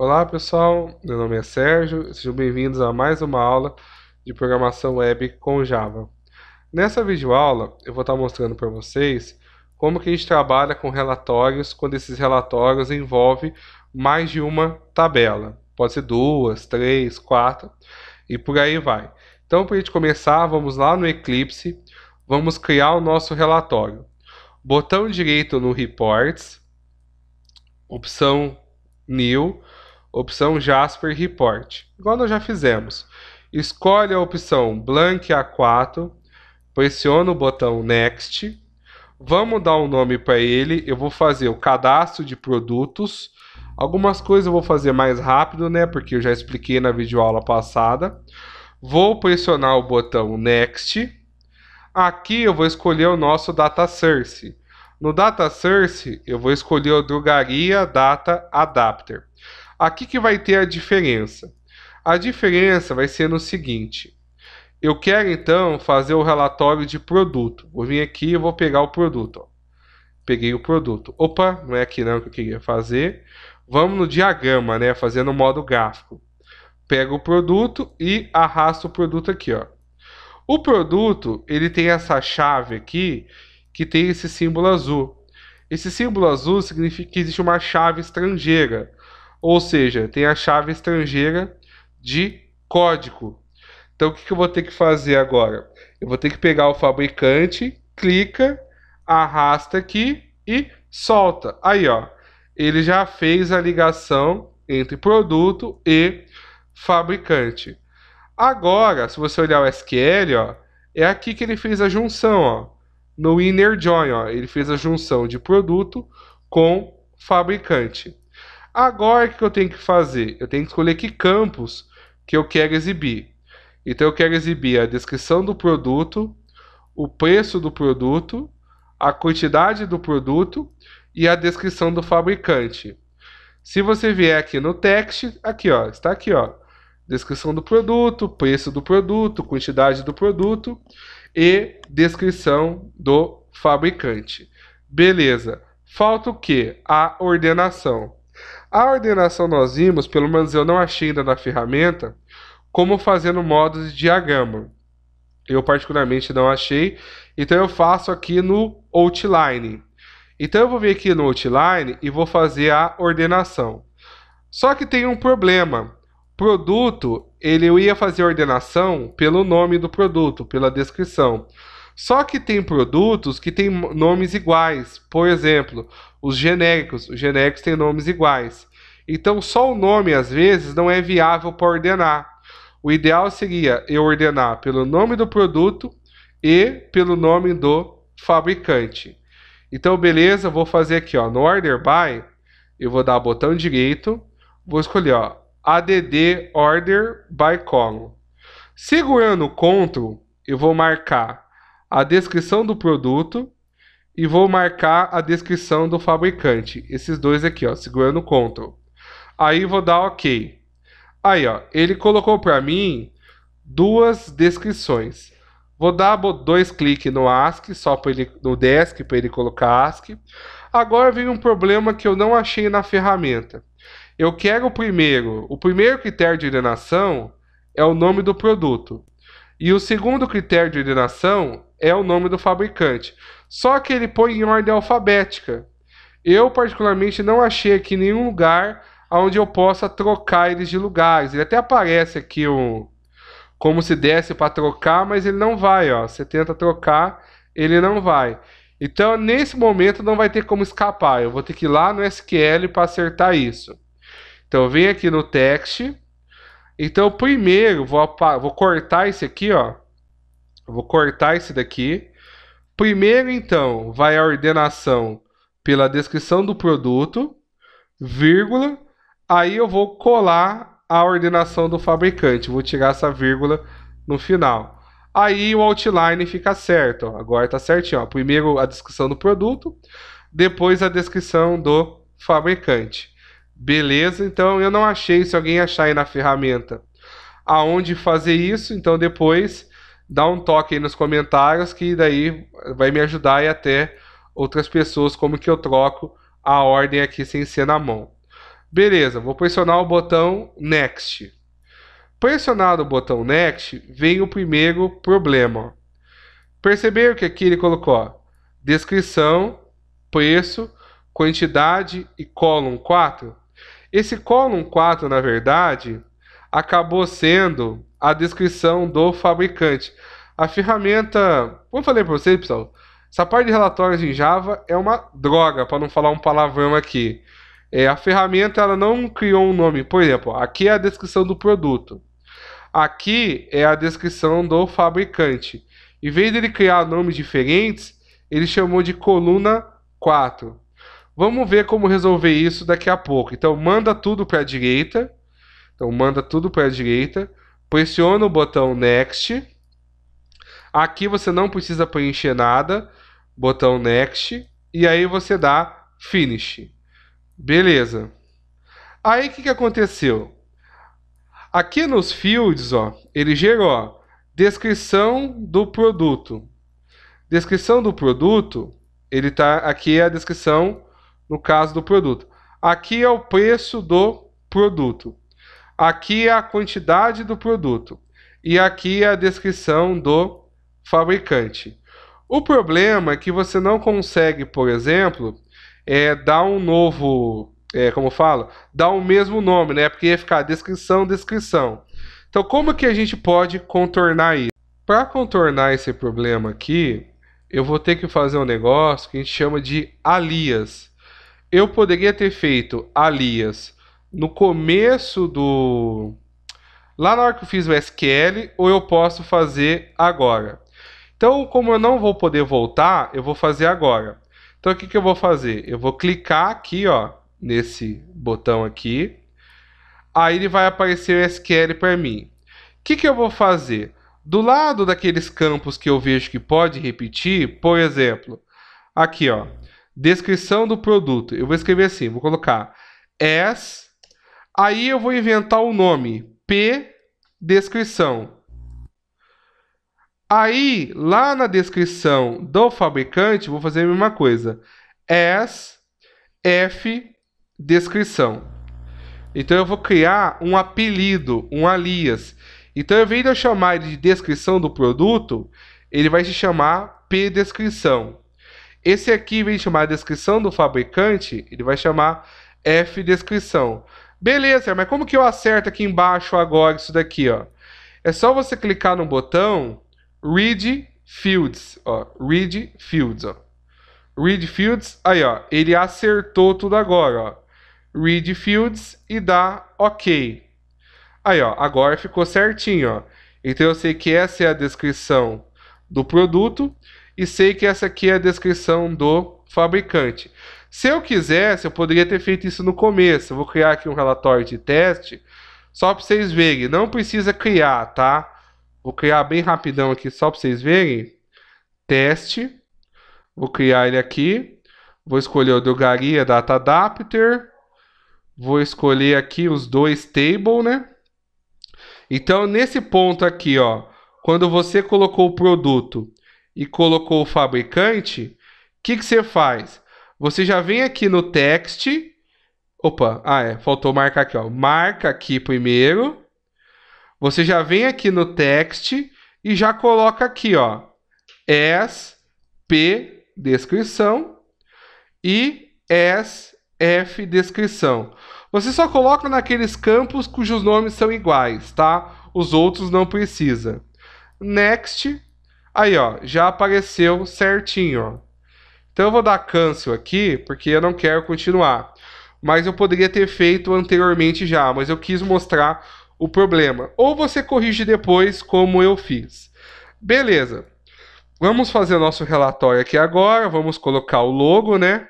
Olá pessoal, meu nome é Sérgio, sejam bem-vindos a mais uma aula de programação web com Java. Nessa videoaula eu vou estar mostrando para vocês como que a gente trabalha com relatórios quando esses relatórios envolvem mais de uma tabela. Pode ser duas, três, quatro e por aí vai. Então para a gente começar, vamos lá no Eclipse, vamos criar o nosso relatório. Botão direito no Reports, opção New, opção Jasper Report. Igual nós já fizemos. Escolhe a opção Blank A4, pressiona o botão Next. Vamos dar um nome para ele. Eu vou fazer o cadastro de produtos. Algumas coisas eu vou fazer mais rápido, né? Porque eu já expliquei na videoaula passada. Vou pressionar o botão Next. Aqui eu vou escolher o nosso Data Source. No Data Source, eu vou escolher o Drogaria Data Adapter. Aqui que vai ter a diferença. A diferença vai ser no seguinte. Eu quero então fazer o relatório de produto. Vou vir aqui e vou pegar o produto. Ó. Peguei o produto. Opa, não é aqui não que eu queria fazer. Vamos no diagrama, né? Fazendo modo gráfico. Pego o produto e arrasto o produto aqui, ó. O produto, ele tem essa chave aqui que tem esse símbolo azul. Esse símbolo azul significa que existe uma chave estrangeira, ou seja, tem a chave estrangeira de código. Então, o que, eu vou ter que fazer agora? Eu vou ter que pegar o fabricante, clica, arrasta aqui e solta. Aí, ó, ele já fez a ligação entre produto e fabricante. Agora, se você olhar o SQL, ó, é aqui que ele fez a junção, ó no inner join, ó, ele fez a junção de produto com fabricante. Agora o que eu tenho que fazer? Eu tenho que escolher que campos que eu quero exibir. Então eu quero exibir a descrição do produto, o preço do produto, a quantidade do produto e a descrição do fabricante. Se você vier aqui no text, aqui ó, está aqui ó, descrição do produto, preço do produto, quantidade do produto e descrição do fabricante. Beleza. Falta o que? A ordenação. A ordenação nós vimos, pelo menos eu não achei ainda na ferramenta, como fazer no modo de diagrama. Eu particularmente não achei, então eu faço aqui no Outline. Então eu vou vir aqui no Outline e vou fazer a ordenação. Só que tem um problema. Produto, ele eu ia fazer ordenação pelo nome do produto, pela descrição. Só que tem produtos que têm nomes iguais. Por exemplo, os genéricos. Os genéricos têm nomes iguais. Então, só o nome, às vezes, não é viável para ordenar. O ideal seria eu ordenar pelo nome do produto e pelo nome do fabricante. Então, beleza, vou fazer aqui, ó, no Order By, eu vou dar botão direito, vou escolher, ó, add order by column. Segurando o Ctrl, eu vou marcar a descrição do produto e vou marcar a descrição do fabricante. Esses dois aqui, ó, segurando o Ctrl. Aí vou dar OK. Aí, ó, ele colocou para mim duas descrições. Vou dar dois cliques no ASCII, só para ele no desk para ele colocar ASCII. Agora vem um problema que eu não achei na ferramenta. Eu quero o primeiro. O primeiro critério de ordenação é o nome do produto. E o segundo critério de ordenação é o nome do fabricante. Só que ele põe em ordem alfabética. Eu, particularmente, não achei aqui nenhum lugar onde eu possa trocar eles de lugares. Ele até aparece aqui um, como se desse para trocar, mas ele não vai. Ó. Você tenta trocar, ele não vai. Então, nesse momento, não vai ter como escapar. Eu vou ter que ir lá no SQL para acertar isso. Então, eu venho aqui no text. Então, primeiro, vou, vou cortar esse aqui, ó. Vou cortar esse daqui. Primeiro, então, vai a ordenação pela descrição do produto, vírgula. Aí eu vou colar a ordenação do fabricante. Vou tirar essa vírgula no final. Aí o outline fica certo. Ó. Agora está certinho. Ó. Primeiro a descrição do produto, depois a descrição do fabricante. Beleza, então eu não achei, se alguém achar aí na ferramenta aonde fazer isso, então depois dá um toque aí nos comentários que daí vai me ajudar e até outras pessoas como que eu troco a ordem aqui sem ser na mão. Beleza, vou pressionar o botão Next. Pressionado o botão Next, vem o primeiro problema. Perceberam que aqui ele colocou descrição, preço, quantidade e column 4? Esse column 4, na verdade, acabou sendo a descrição do fabricante. A ferramenta, como eu falei para vocês, pessoal, essa parte de relatórios em Java é uma droga, para não falar um palavrão aqui. É, a ferramenta ela não criou um nome. Por exemplo, aqui é a descrição do produto. Aqui é a descrição do fabricante. Em vez ele criar nomes diferentes, ele chamou de coluna 4. Vamos ver como resolver isso daqui a pouco. Então, manda tudo para a direita. Então, manda tudo para a direita. Pressiona o botão Next. Aqui você não precisa preencher nada. Botão Next. E aí você dá Finish. Beleza. Aí o que, que aconteceu? Aqui nos fields, ó, ele gerou descrição do produto. Descrição do produto, ele tá aqui é a descrição no caso do produto. Aqui é o preço do produto. Aqui é a quantidade do produto. E aqui é a descrição do fabricante. O problema é que você não consegue, por exemplo, é, dar um novo, é, como falo, dar o mesmo nome, né? Porque ia ficar descrição, descrição. Então, como que a gente pode contornar isso? Para contornar esse problema aqui, eu vou ter que fazer um negócio que a gente chama de alias. Eu poderia ter feito alias no começo do. Lá na hora que eu fiz o SQL, ou eu posso fazer agora. Então, como eu não vou poder voltar, eu vou fazer agora. Então, o que, que eu vou fazer? Eu vou clicar aqui, ó, nesse botão aqui. Aí ele vai aparecer o SQL para mim. O que, que eu vou fazer? Do lado daqueles campos que eu vejo que pode repetir, por exemplo, aqui, ó, descrição do produto. Eu vou escrever assim, vou colocar S, aí eu vou inventar o nome P descrição. Aí, lá na descrição do fabricante, vou fazer a mesma coisa. S, F, descrição. Então, eu vou criar um apelido, um alias. Então, ao invés de eu chamar ele de descrição do produto, ele vai se chamar P descrição. Esse aqui, vem chamar descrição do fabricante, ele vai chamar F descrição. Beleza, mas como que eu acerto aqui embaixo agora isso daqui, ó? É só você clicar no botão Read Fields, ó, Read Fields, ó. Read Fields, aí, ó, ele acertou tudo agora, ó. Read Fields e dá OK. Aí, ó, agora ficou certinho, ó. Então eu sei que essa é a descrição do produto e sei que essa aqui é a descrição do fabricante. Se eu quisesse, eu poderia ter feito isso no começo. Eu vou criar aqui um relatório de teste, só para vocês verem. Não precisa criar, tá? Vou criar bem rapidão aqui só para vocês verem. Teste. Vou criar ele aqui. Vou escolher o Drogaria Data Adapter. Vou escolher aqui os dois table, né? Então, nesse ponto aqui, ó, quando você colocou o produto e colocou o fabricante, o que, que você faz? Você já vem aqui no text. Opa, ah é, faltou marcar aqui, ó. Marca aqui primeiro. Você já vem aqui no text e já coloca aqui, ó, S, P, descrição e S, F, descrição. Você só coloca naqueles campos cujos nomes são iguais, tá? Os outros não precisa. Next, aí ó, já apareceu certinho. Então eu vou dar cancel aqui, porque eu não quero continuar. Mas eu poderia ter feito anteriormente já, mas eu quis mostrar o problema. Ou você corrige depois, como eu fiz. Beleza. Vamos fazer nosso relatório aqui agora. Vamos colocar o logo, né?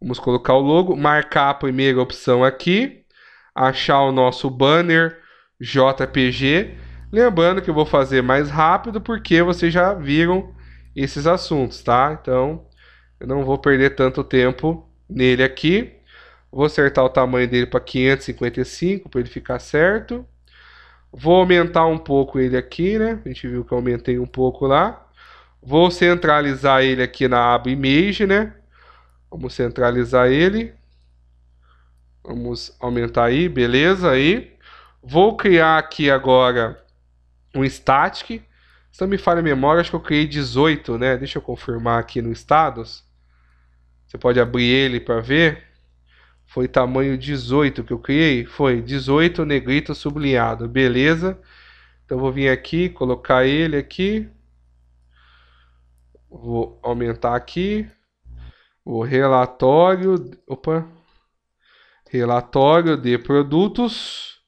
Vamos colocar o logo, marcar a primeira opção aqui, achar o nosso banner JPG. Lembrando que eu vou fazer mais rápido porque vocês já viram esses assuntos, tá? Então, eu não vou perder tanto tempo nele aqui. Vou acertar o tamanho dele para 555 para ele ficar certo. Vou aumentar um pouco ele aqui, né? A gente viu que eu aumentei um pouco lá. Vou centralizar ele aqui na aba Image, né? Vamos centralizar ele. Vamos aumentar aí, beleza aí. Vou criar aqui agora um static. Se não me falha a memória, acho que eu criei 18, né? Deixa eu confirmar aqui no status. Você pode abrir ele para ver. Foi tamanho 18 que eu criei. Foi 18 negrito sublinhado. Beleza. Então vou vir aqui, colocar ele aqui. Vou aumentar aqui. O relatório. Opa. Relatório de produtos.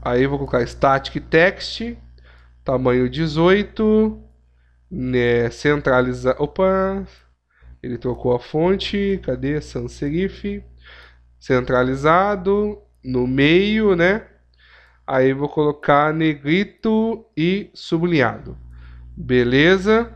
Aí vou colocar static text. Tamanho 18. Né, centralizar. Opa. Ele trocou a fonte. Cadê? Sans serif. Centralizado. No meio, né? Aí vou colocar negrito e sublinhado. Beleza?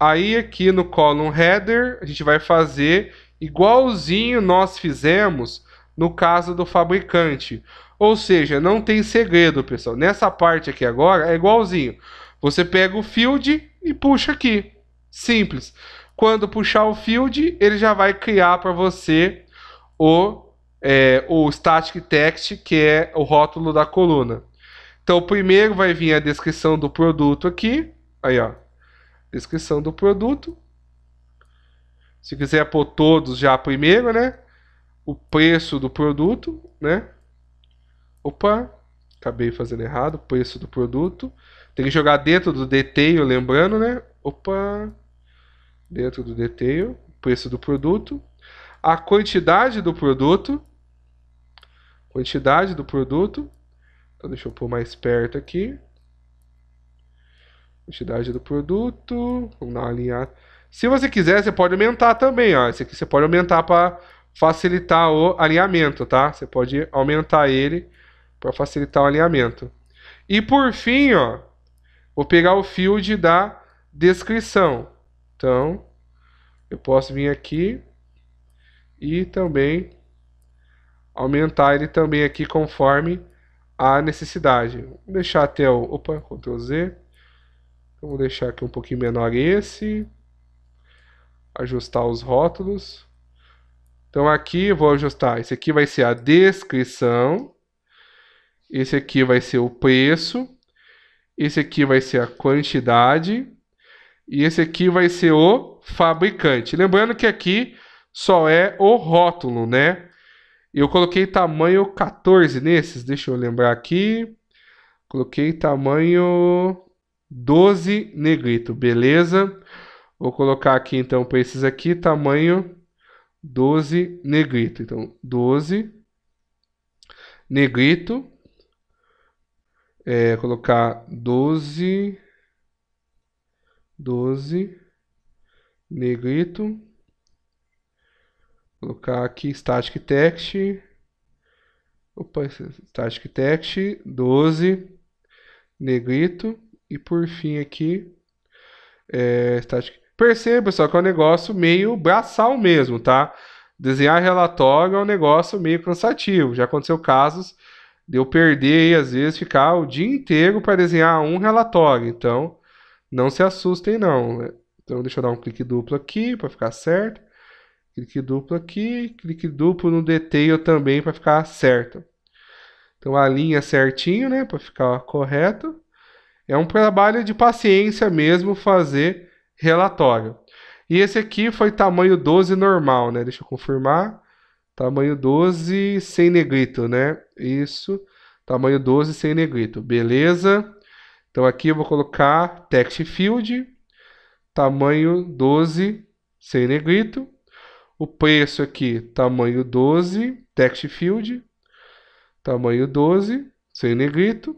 Aí aqui no column header, a gente vai fazer igualzinho nós fizemos no caso do fabricante. Ou seja, não tem segredo, pessoal. Nessa parte aqui agora é igualzinho. Você pega o field e puxa aqui. Simples. Quando puxar o field, ele já vai criar para você o é, o static text, que é o rótulo da coluna. Então, primeiro vai vir a descrição do produto aqui. Aí, ó. Descrição do produto. Se quiser pôr todos já primeiro, né? O preço do produto, né? Opa, acabei fazendo errado. Preço do produto. Tem que jogar dentro do detail, lembrando, né? Opa, dentro do detail. Preço do produto. A quantidade do produto quantidade do produto. Então, deixa eu pôr mais perto aqui. Quantidade do produto. Vamos dar uma alinhada. Se você quiser, você pode aumentar também. Ó. Esse aqui você pode aumentar para facilitar o alinhamento, tá? Você pode aumentar ele para facilitar o alinhamento. E por fim, ó, vou pegar o field da descrição. Então, eu posso vir aqui e também aumentar ele também aqui conforme a necessidade. Vou deixar até o... Opa, Ctrl Z. vou deixar aqui um pouquinho menor esse. Ajustar os rótulos. Então aqui vou ajustar. Esse aqui vai ser a descrição. Esse aqui vai ser o preço. Esse aqui vai ser a quantidade. E esse aqui vai ser o fabricante. Lembrando que aqui só é o rótulo, né? Eu coloquei tamanho 14 nesses, deixa eu lembrar aqui. Coloquei tamanho 12 negrito, beleza? Vou colocar aqui então para esses aqui, tamanho 12 negrito. Então, 12 negrito. É, colocar 12 12 negrito colocar aqui static text. Opa, static text 12 negrito e por fim aqui é, static. Perceba só que é um negócio meio braçal mesmo, tá? Desenhar relatório é um negócio meio cansativo. Já aconteceu casos de eu perder e às vezes ficar o dia inteiro para desenhar um relatório. Então, não se assustem não. Então, deixa eu dar um clique duplo aqui para ficar certo. Clique duplo aqui, clique duplo no detail também para ficar certo. Então alinha certinho, né, para ficar correto. É um trabalho de paciência mesmo fazer relatório. E esse aqui foi tamanho 12 normal, né? Deixa eu confirmar. Tamanho 12 sem negrito, né? Isso. Tamanho 12 sem negrito. Beleza? Então aqui eu vou colocar text field. Tamanho 12 sem negrito. O preço aqui, tamanho 12, text field, tamanho 12, sem negrito.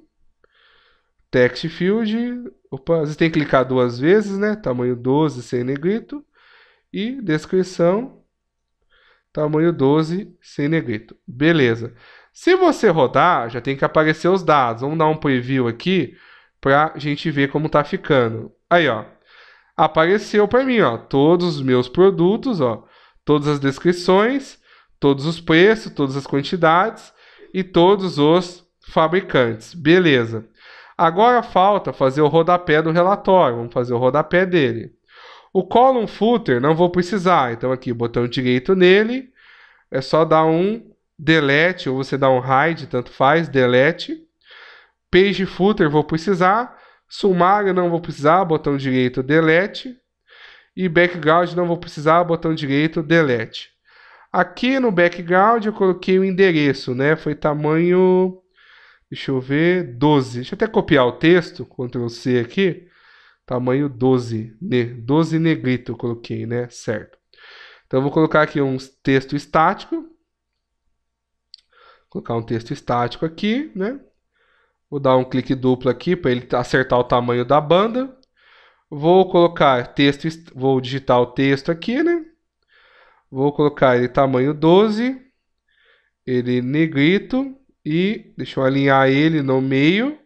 Text field, opa, vezes tem que clicar duas vezes, né? Tamanho 12, sem negrito. E descrição, tamanho 12, sem negrito. Beleza. Se você rodar, já tem que aparecer os dados. Vamos dar um preview aqui para a gente ver como está ficando. Aí, ó. Apareceu para mim, ó, todos os meus produtos, ó todas as descrições, todos os preços, todas as quantidades e todos os fabricantes. Beleza. Agora falta fazer o rodapé do relatório. Vamos fazer o rodapé dele. O column footer não vou precisar. Então aqui, botão direito nele. É só dar um delete, ou você dá um hide, tanto faz, delete. Page footer vou precisar. Sumário não vou precisar, botão direito delete. E background não vou precisar, botão direito delete. Aqui no background eu coloquei o endereço, né? Foi tamanho, deixa eu ver, 12. Deixa eu até copiar o texto, Ctrl C aqui. Tamanho 12, né? 12 negrito eu coloquei, né? Certo. Então eu vou colocar aqui um texto estático. Colocar um texto estático aqui, né? Vou dar um clique duplo aqui para ele acertar o tamanho da banda. Vou colocar texto, vou digitar o texto aqui, né? Vou colocar ele tamanho 12, ele negrito e deixa eu alinhar ele no meio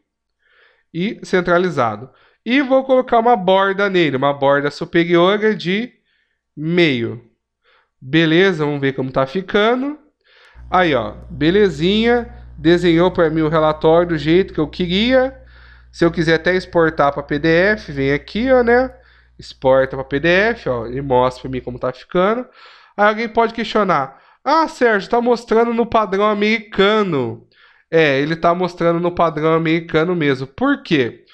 e centralizado. E vou colocar uma borda nele, uma borda superior de meio. Beleza, vamos ver como tá ficando. Aí, ó, belezinha. Desenhou para mim o relatório do jeito que eu queria. Se eu quiser até exportar para PDF, vem aqui, ó, né? Exporta para PDF, ó, e mostra para mim como tá ficando. Aí alguém pode questionar: Ah, Sérgio, está mostrando no padrão americano. É, ele está mostrando no padrão americano mesmo. Por quê?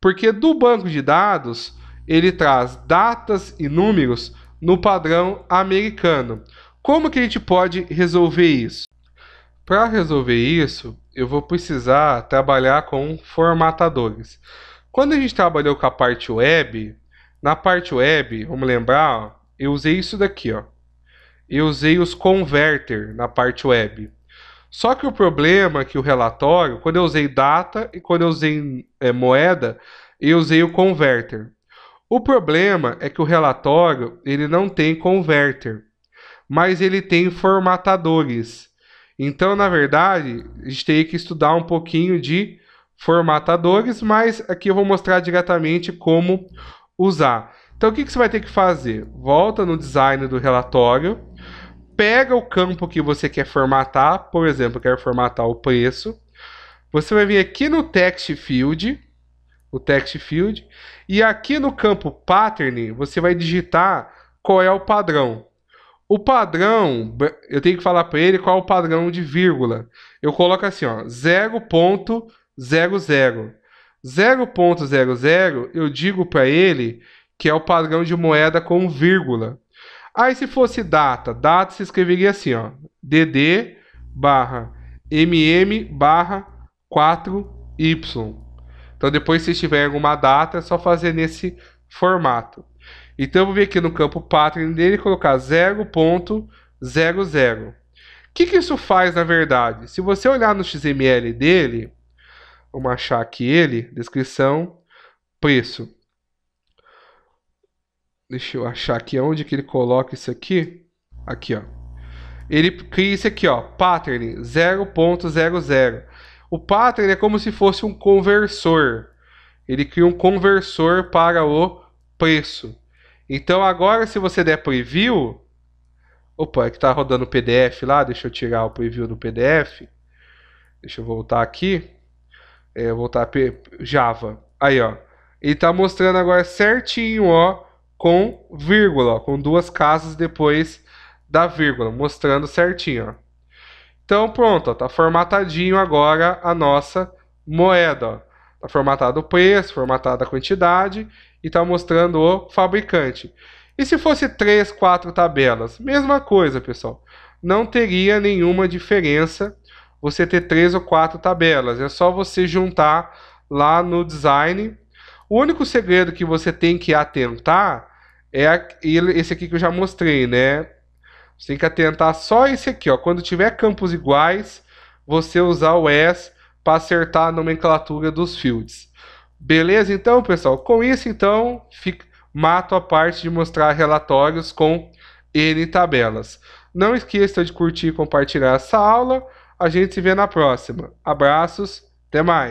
Porque do banco de dados ele traz datas e números no padrão americano. Como que a gente pode resolver isso? Para resolver isso, eu vou precisar trabalhar com formatadores. Quando a gente trabalhou com a parte web, na parte web, vamos lembrar, eu usei isso daqui, ó eu usei os converter na parte web. Só que o problema é que o relatório, quando eu usei data e quando eu usei é, moeda, eu usei o converter. O problema é que o relatório ele não tem converter, mas ele tem formatadores. Então, na verdade, a gente tem que estudar um pouquinho de formatadores, mas aqui eu vou mostrar diretamente como usar. Então, o que, você vai ter que fazer? Volta no design do relatório, pega o campo que você quer formatar, por exemplo, eu quero formatar o preço. Você vai vir aqui no text field, o text field, e aqui no campo pattern, você vai digitar qual é o padrão. O padrão, eu tenho que falar para ele qual é o padrão de vírgula. Eu coloco assim, ó, 0.00. 0.00 eu digo para ele que é o padrão de moeda com vírgula. Aí se fosse data, data se escreveria assim, ó, dd barra mm barra 4y. Então depois se tiver alguma data é só fazer nesse formato. Então eu vou vir aqui no campo pattern dele e colocar 0.00. O que, que isso faz na verdade? Se você olhar no XML dele, vamos achar aqui ele, descrição, preço. Deixa eu achar aqui onde que ele coloca isso aqui. Aqui, ó. Ele cria isso aqui, ó, pattern 0.00. O pattern é como se fosse um conversor. Ele cria um conversor para o preço. Então agora se você der preview, opa, é que tá rodando o PDF lá, deixa eu tirar o preview do PDF. Deixa eu voltar aqui. É, voltar para Java. Aí, ó. Ele tá mostrando agora certinho, ó, com vírgula, ó, com duas casas depois da vírgula, mostrando certinho. Ó. Então pronto, está formatadinho agora a nossa moeda. Está formatado o preço, formatada a quantidade e está mostrando o fabricante. E se fosse três, quatro tabelas? Mesma coisa, pessoal. Não teria nenhuma diferença você ter três ou quatro tabelas. É só você juntar lá no design. O único segredo que você tem que atentar é esse aqui que eu já mostrei, né? Você tem que atentar só esse aqui, ó. Quando tiver campos iguais, você usar o S para acertar a nomenclatura dos fields. Beleza, então, pessoal? Com isso, então, fica, mato a parte de mostrar relatórios com N tabelas. Não esqueça de curtir e compartilhar essa aula. A gente se vê na próxima. Abraços, até mais.